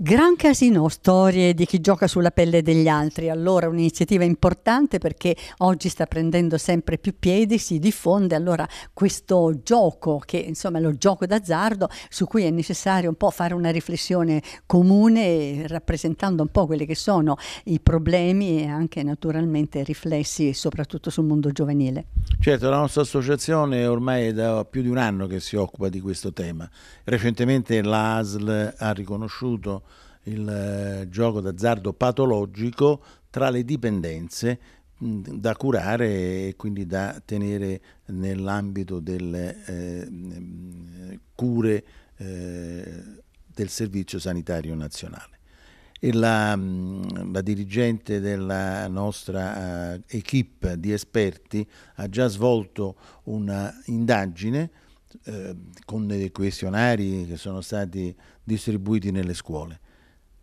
Gran Casino, storie di chi gioca sulla pelle degli altri. Allora un'iniziativa importante perché oggi sta prendendo sempre più piedi, si diffonde allora questo gioco che insomma è lo gioco d'azzardo su cui è necessario un po' fare una riflessione comune rappresentando un po' quelli che sono i problemi e anche naturalmente riflessi soprattutto sul mondo giovanile. Certo, la nostra associazione ormai è da più di un anno che si occupa di questo tema. Recentemente l'ASL ha riconosciuto il eh, gioco d'azzardo patologico tra le dipendenze da curare e quindi da tenere nell'ambito delle eh, cure eh, del Servizio Sanitario Nazionale. E la, la dirigente della nostra uh, equip di esperti ha già svolto un'indagine eh, con dei questionari che sono stati distribuiti nelle scuole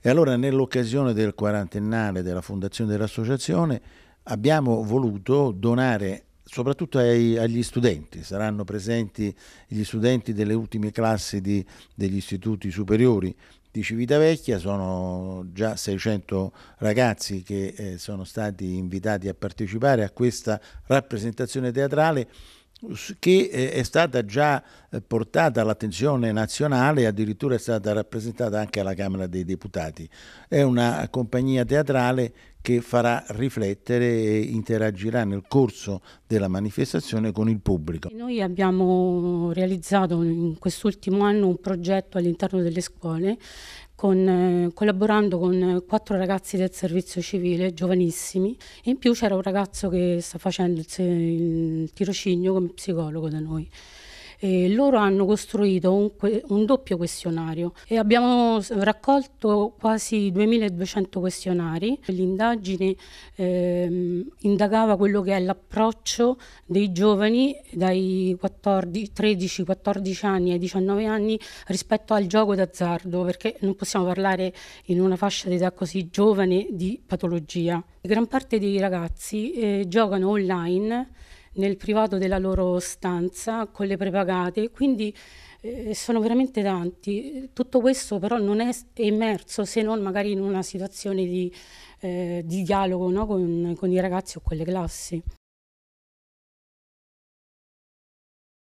e allora nell'occasione del quarantennale della fondazione dell'associazione abbiamo voluto donare soprattutto ai, agli studenti, saranno presenti gli studenti delle ultime classi di, degli istituti superiori di Civitavecchia, sono già 600 ragazzi che eh, sono stati invitati a partecipare a questa rappresentazione teatrale che eh, è stata già eh, portata all'attenzione nazionale addirittura è stata rappresentata anche alla Camera dei Deputati. È una compagnia teatrale che farà riflettere e interagirà nel corso della manifestazione con il pubblico. Noi abbiamo realizzato in quest'ultimo anno un progetto all'interno delle scuole con, eh, collaborando con quattro ragazzi del servizio civile, giovanissimi, e in più c'era un ragazzo che sta facendo il, il tirocinio come psicologo da noi. E loro hanno costruito un, un, doppio questionario e abbiamo raccolto quasi 2200 questionari. L'indagine eh, indagava quello che è l'approccio dei giovani dai 13-14 anni ai 19 anni rispetto al gioco d'azzardo, perché non possiamo parlare in una fascia d'età così giovane di patologia. Gran parte dei ragazzi eh, giocano online nel privato della loro stanza con le prepagate, quindi eh, sono veramente tanti. Tutto questo però non è emerso se non magari in una situazione di, eh, di dialogo no? con, con i ragazzi o con le classi.